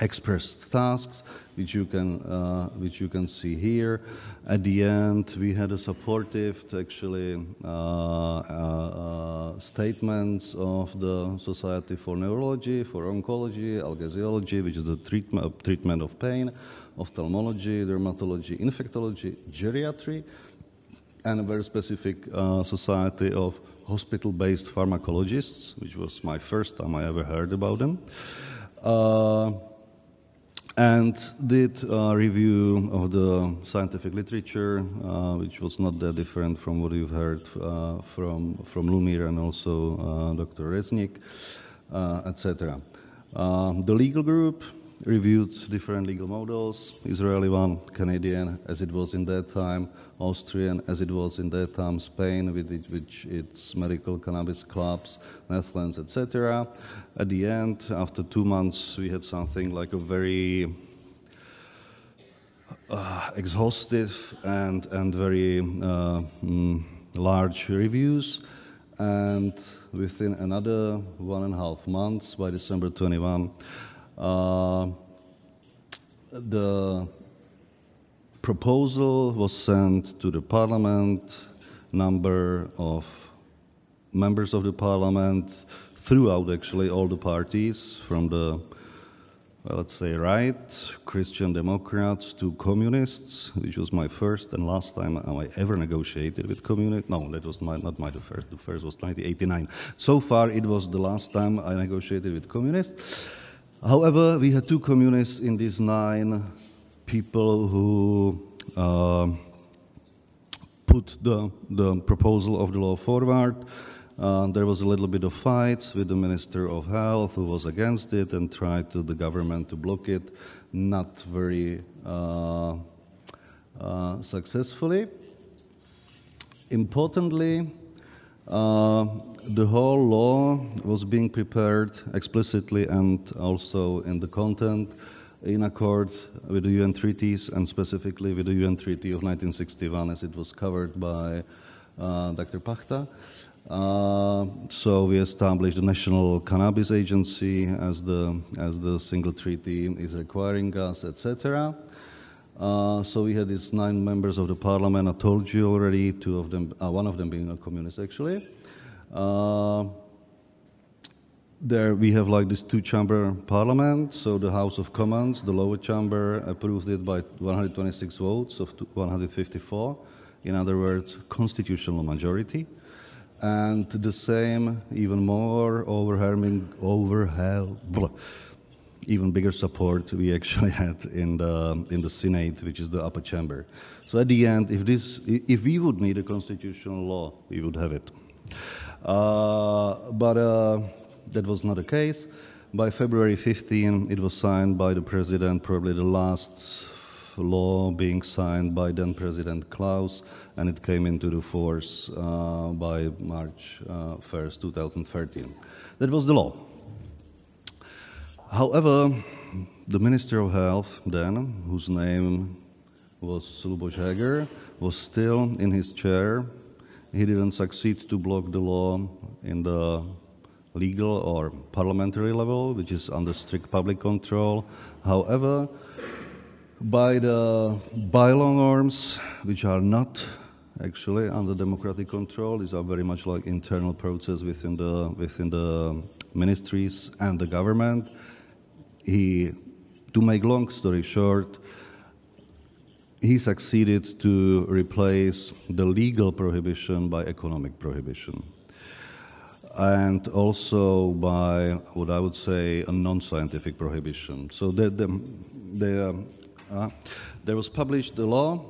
expressed tasks, which you can uh, which you can see here. At the end, we had a supportive, actually, uh, uh, uh, statements of the Society for Neurology, for Oncology, Anesthesiology, which is the treatment treatment of pain, ophthalmology, dermatology, infectology, geriatry, and a very specific uh, society of hospital-based pharmacologists, which was my first time I ever heard about them. Uh, and did a review of the scientific literature, uh, which was not that different from what you've heard uh, from from Lumir and also uh, Dr. Reznik, uh, etc. Uh, the legal group reviewed different legal models: Israeli one, Canadian, as it was in that time, Austrian, as it was in that time, Spain, with it, which its medical cannabis clubs, Netherlands, etc. At the end, after two months, we had something like a very uh, exhaustive and and very uh, mm, large reviews, and within another one and a half months, by December 21. Uh, the proposal was sent to the parliament, number of members of the parliament throughout actually all the parties from the well, let's say right christian democrats to communists which was my first and last time i ever negotiated with communists no that was my, not my the first the first was 1989 so far it was the last time i negotiated with communists however we had two communists in these nine people who uh, put the, the proposal of the law forward. Uh, there was a little bit of fights with the Minister of Health who was against it and tried to the government to block it, not very uh, uh successfully. Importantly, uh, the whole law was being prepared explicitly and also in the content in accord with the UN treaties and specifically with the UN Treaty of 1961 as it was covered by uh, Dr. Pachta. Uh, so we established the National Cannabis Agency as the, as the single treaty is requiring us, etc. Uh, so we had these nine members of the parliament. I told you already, two of them, uh, one of them being a communist actually. Uh, there we have like this two-chamber parliament. So the House of Commons, the lower chamber, approved it by 126 votes of 154. In other words, constitutional majority. And the same, even more overwhelming, overwhelming, even bigger support we actually had in the in the Senate, which is the upper chamber. So at the end, if this, if we would need a constitutional law, we would have it. Uh, but. Uh, that was not the case. By February 15, it was signed by the president, probably the last law being signed by then President Klaus, and it came into force uh, by March uh, 1st, 2013. That was the law. However, the Minister of Health then, whose name was Leoš Heger, was still in his chair. He didn't succeed to block the law in the legal or parliamentary level, which is under strict public control. However, by the bylaw norms, which are not actually under democratic control, these are very much like internal process within the within the ministries and the government. He, to make long story short, he succeeded to replace the legal prohibition by economic prohibition and also by what I would say a non-scientific prohibition. So there, there, uh, there was published a law,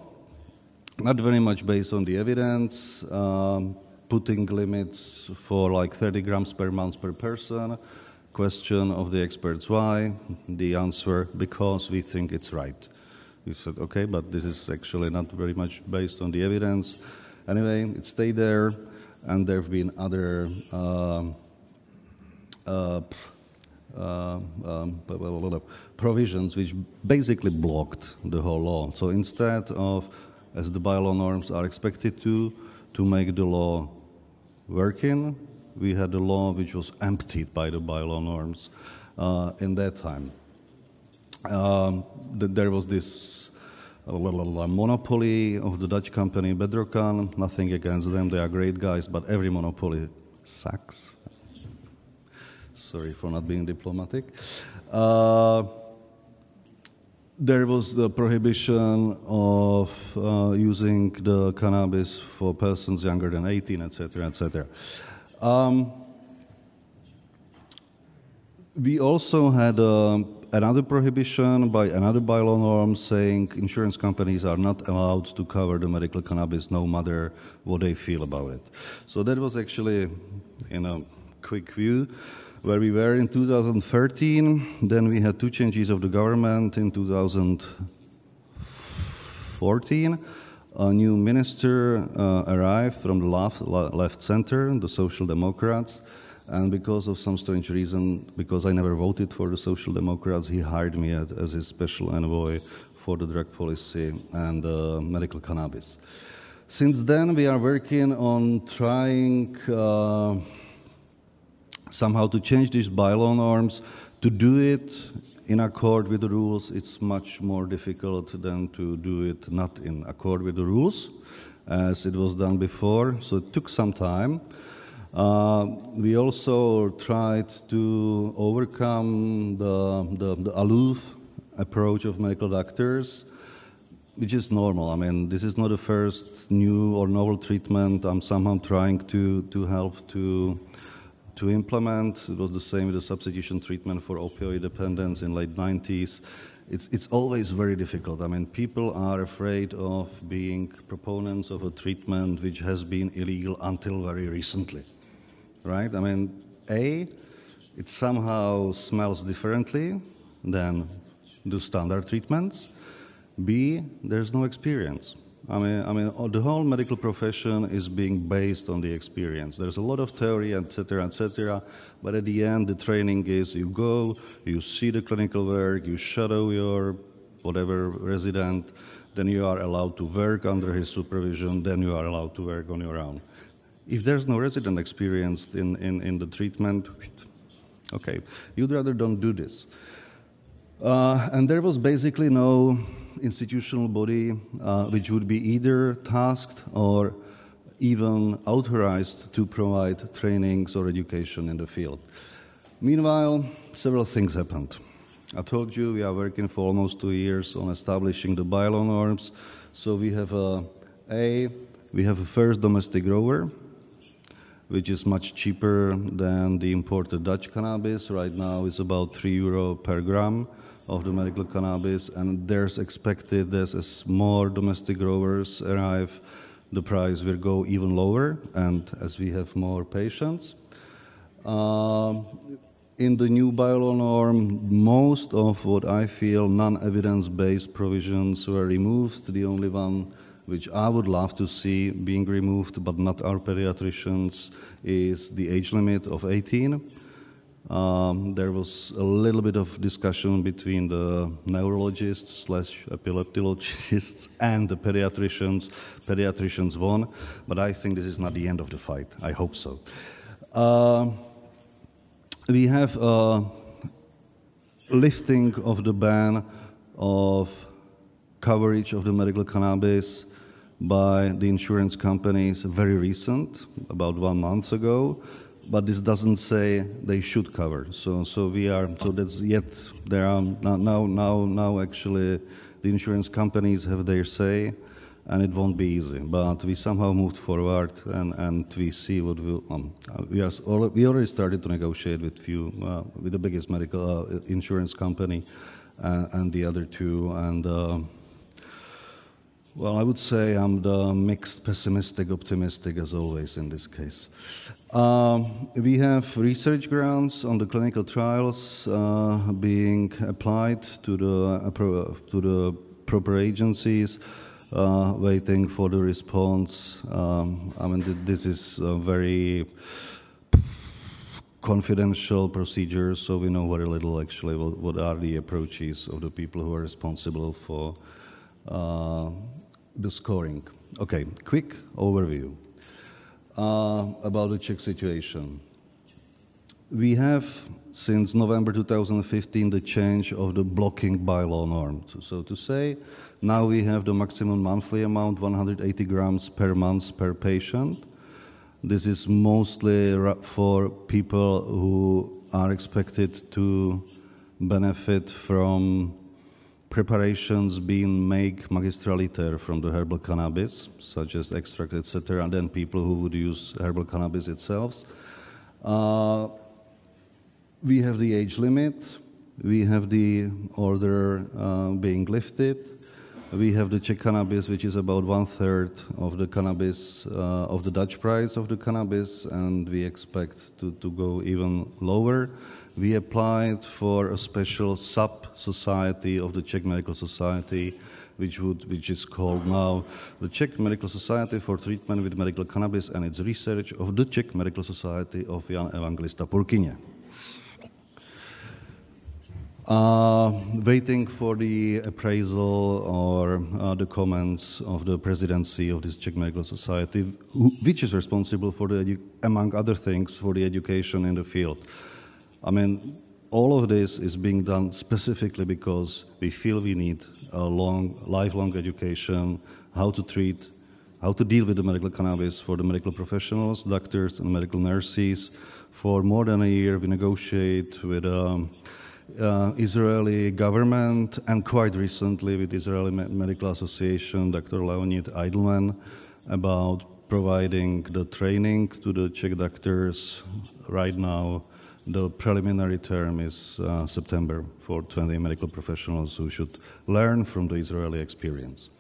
not very much based on the evidence, um, putting limits for like 30 grams per month per person. Question of the experts why? The answer because we think it's right. We said, okay, but this is actually not very much based on the evidence. Anyway, it stayed there, and there have been other. Um, uh, uh, um, provisions which basically blocked the whole law. So instead of, as the bylaw norms are expected to, to make the law working, we had a law which was emptied by the bylaw norms uh, in that time. Um, there was this uh, monopoly of the Dutch company Bedrocan. Nothing against them, they are great guys, but every monopoly sucks. Sorry for not being diplomatic. Uh, there was the prohibition of uh, using the cannabis for persons younger than 18, etc., etc. Um, we also had uh, another prohibition by another bylaw norm saying insurance companies are not allowed to cover the medical cannabis no matter what they feel about it. So that was actually, in a quick view, where we were in 2013. Then we had two changes of the government in 2014 a new minister uh, arrived from the left, left center, the Social Democrats, and because of some strange reason, because I never voted for the Social Democrats, he hired me as, as his special envoy for the drug policy and uh, medical cannabis. Since then, we are working on trying uh, somehow to change these bylaw norms to do it in accord with the rules, it's much more difficult than to do it not in accord with the rules, as it was done before. So it took some time. Uh, we also tried to overcome the, the, the, aloof approach of medical doctors, which is normal. I mean, this is not the first new or novel treatment. I'm somehow trying to, to help to to implement. It was the same with the substitution treatment for opioid dependence in late 90s. It's, it's always very difficult. I mean, people are afraid of being proponents of a treatment which has been illegal until very recently, right? I mean, A, it somehow smells differently than the standard treatments. B, there's no experience. I mean, I mean, the whole medical profession is being based on the experience. There's a lot of theory, etc., etc., but at the end, the training is you go, you see the clinical work, you shadow your whatever resident, then you are allowed to work under his supervision, then you are allowed to work on your own. If there's no resident experience in, in, in the treatment, okay, you'd rather don't do this. Uh, and there was basically no institutional body uh, which would be either tasked or even authorized to provide trainings or education in the field. Meanwhile, several things happened. I told you we are working for almost two years on establishing the bylaw norms. So we have a, a we have a first domestic grower, which is much cheaper than the imported Dutch cannabis. Right now, it's about three euro per gram of the medical cannabis, and there's expected that as more domestic growers arrive, the price will go even lower, and as we have more patients. Uh, in the new bylaw norm, most of what I feel non-evidence based provisions were removed. The only one which I would love to see being removed, but not our pediatricians, is the age limit of 18. Um, there was a little bit of discussion between the neurologists slash epileptologists and the pediatricians. Pediatricians won, but I think this is not the end of the fight. I hope so. Uh, we have a lifting of the ban of coverage of the medical cannabis by the insurance companies very recent, about one month ago but this doesn't say they should cover. So, so we are, so that's yet, there are now, now, now actually the insurance companies have their say and it won't be easy. But we somehow moved forward and, and we see what will, um, we, are, we already started to negotiate with few, uh, with the biggest medical uh, insurance company uh, and the other two. And, uh, Well, I would say I'm the mixed pessimistic optimistic as always in this case. Um, we have research grants on the clinical trials uh, being applied to the, to the proper agencies, uh, waiting for the response. Um, I mean, th this is a very confidential procedure, so we know very little actually what, what are the approaches of the people who are responsible for uh, the scoring. Okay, quick overview uh, about the Czech situation. We have, since November 2015, the change of the blocking bylaw norm. So, so to say, now we have the maximum monthly amount, 180 grams per month per patient. This is mostly for people who are expected to benefit from preparations being made magistraliter from the herbal cannabis, such as extract, etc., and then people who would use herbal cannabis itself. Uh, we have the age limit. We have the order uh, being lifted. We have the Czech cannabis, which is about one third of the cannabis, uh, of the Dutch price of the cannabis, and we expect to, to go even lower we applied for a special sub-society of the Czech Medical Society, which, would, which is called now the Czech Medical Society for Treatment with Medical Cannabis and its research of the Czech Medical Society of Jan Evangelista Purkyně. Uh, waiting for the appraisal or uh, the comments of the presidency of this Czech Medical Society, which is responsible for the, among other things, for the education in the field. I mean, all of this is being done specifically because we feel we need a long, lifelong education, how to treat, how to deal with the medical cannabis for the medical professionals, doctors, and medical nurses. For more than a year, we negotiate with um, uh, Israeli government and quite recently with Israeli Medical Association, Dr. Leonid Eidelman, about providing the training to the Czech doctors right now the preliminary term is uh, September for 20 medical professionals who should learn from the Israeli experience.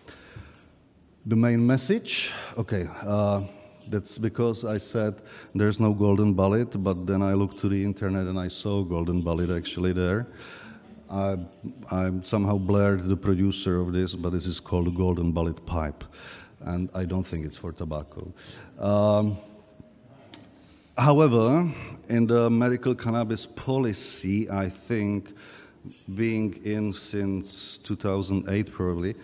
The main message, okay, uh, that's because I said there's no golden bullet, but then I looked to the internet and I saw golden bullet actually there. I, I somehow blared the producer of this, but this is called golden bullet pipe, and I don't think it's for tobacco. Um, However, in the medical cannabis policy, I think being in since 2008 probably,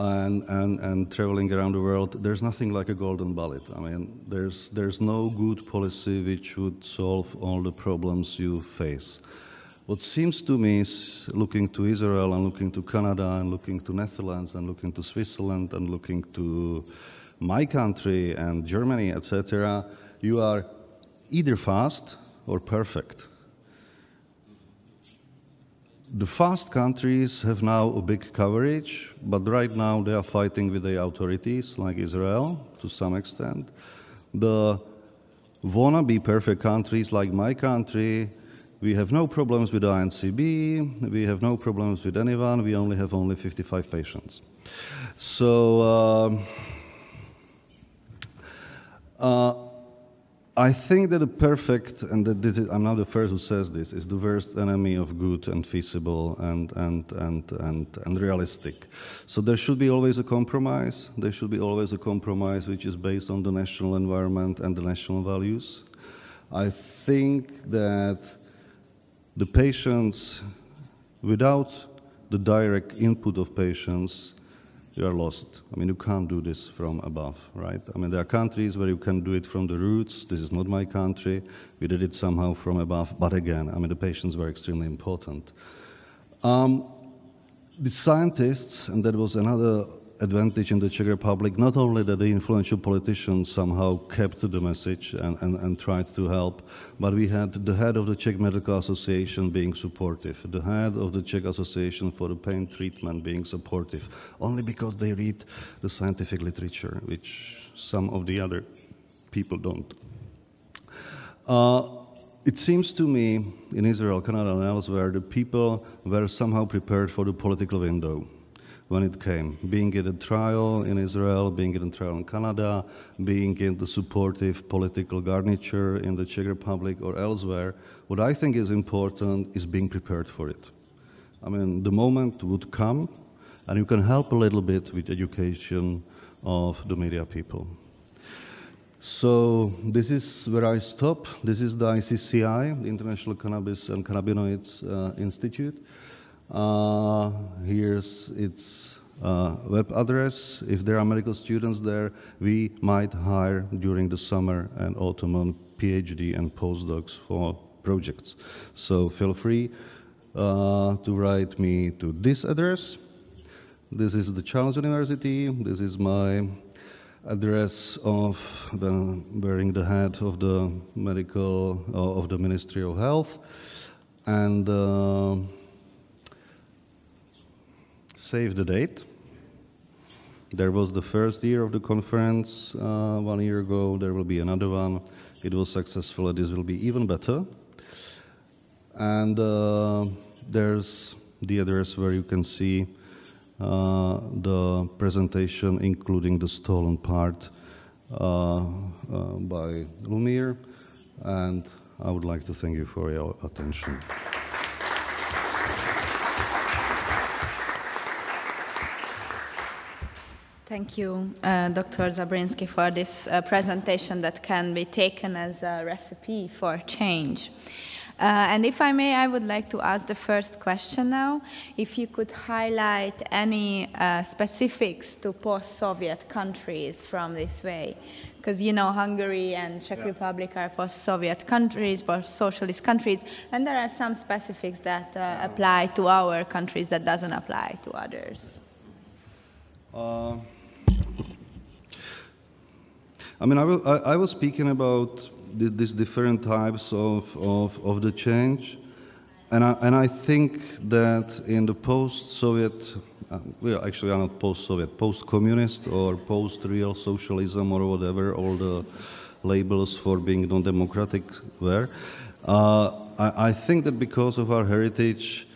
and, and, and traveling around the world, there's nothing like a golden bullet. I mean, there's, there's no good policy which would solve all the problems you face. What seems to me is looking to Israel and looking to Canada and looking to Netherlands and looking to Switzerland and looking to my country and Germany, etc., you are either fast or perfect. The fast countries have now a big coverage, but right now they are fighting with the authorities, like Israel, to some extent. The wannabe perfect countries, like my country, we have no problems with INCB, we have no problems with anyone, we only have only 55 patients. So, uh, uh, I think that the perfect, and I'm not the first who says this, is the worst enemy of good and feasible and, and, and, and, and realistic. So there should be always a compromise. There should be always a compromise which is based on the national environment and the national values. I think that the patients, without the direct input of patients, you are lost. I mean, you can't do this from above, right? I mean, there are countries where you can do it from the roots. This is not my country. We did it somehow from above. But again, I mean, the patients were extremely important. Um, the scientists, and that was another advantage in the Czech Republic, not only that the influential politicians somehow kept the message and, and, and, tried to help, but we had the head of the Czech Medical Association being supportive, the head of the Czech Association for the Pain Treatment being supportive, only because they read the scientific literature, which some of the other people don't. Uh, it seems to me in Israel, Canada, and elsewhere, the people were somehow prepared for the political window when it came, being in a trial in Israel, being in a trial in Canada, being in the supportive political garniture in the Czech Republic or elsewhere. What I think is important is being prepared for it. I mean, the moment would come, and you can help a little bit with education of the media people. So this is where I stop. This is the ICCI, the International Cannabis and Cannabinoids uh, Institute. Uh, here's its uh, web address. If there are medical students there, we might hire during the summer and autumn on PhD and postdocs for projects. So feel free uh, to write me to this address. This is the Charles University. This is my address of the, wearing the hat of the medical uh, of the Ministry of Health, and uh, save the date. There was the first year of the conference uh, one year ago. There will be another one. It was successful. This will be even better. And uh, there's the address where you can see uh, the presentation, including the stolen part uh, uh, by Lumiere. And I would like to thank you for your attention. Thank you, uh, Dr. Zábranský, for this uh, presentation that can be taken as a recipe for change. Uh, and if I may, I would like to ask the first question now. If you could highlight any uh, specifics to post-Soviet countries from this way, because you know Hungary and Czech yeah. Republic are post-Soviet countries, post-socialist countries, and there are some specifics that uh, apply to our countries that doesn't apply to others. Uh, I mean, I, I, I was speaking about these different types of, of, of the change. And I, and I think that in the post-Soviet, uh, well, actually, I'm not post-Soviet, post-communist or post-real socialism or whatever, all the labels for being non-democratic were. Uh, I, I think that because of our heritage,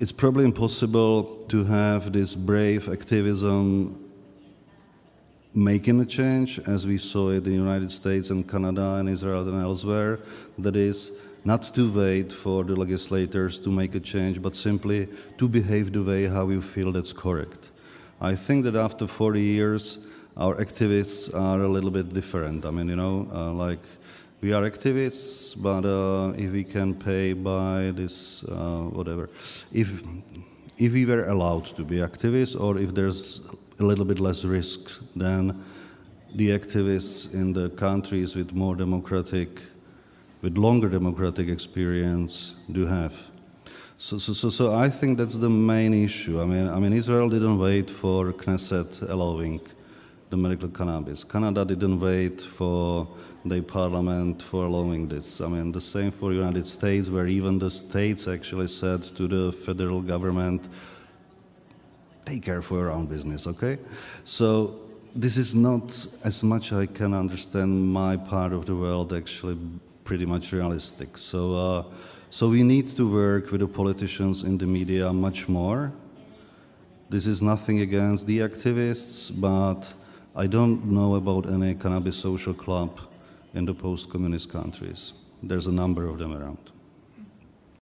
it's probably impossible to have this brave activism making a change, as we saw it in the United States and Canada and Israel and elsewhere. That is, not to wait for the legislators to make a change, but simply to behave the way how you feel that's correct. I think that after 40 years, our activists are a little bit different. I mean, you know, uh, like we are activists, but uh, if we can pay by this, uh, whatever, if if we were allowed to be activists, or if there's a little bit less risk than the activists in the countries with more democratic, with longer democratic experience do have. So, so, so, so I think that's the main issue. I mean, I mean, Israel didn't wait for Knesset allowing the medical cannabis. Canada didn't wait for the parliament for allowing this. I mean, the same for United States, where even the states actually said to the federal government, take care for your own business, okay? So this is not as much I can understand my part of the world actually pretty much realistic. So, uh, so we need to work with the politicians in the media much more. This is nothing against the activists, but I don't know about any cannabis social club in the post-communist countries. There's a number of them around.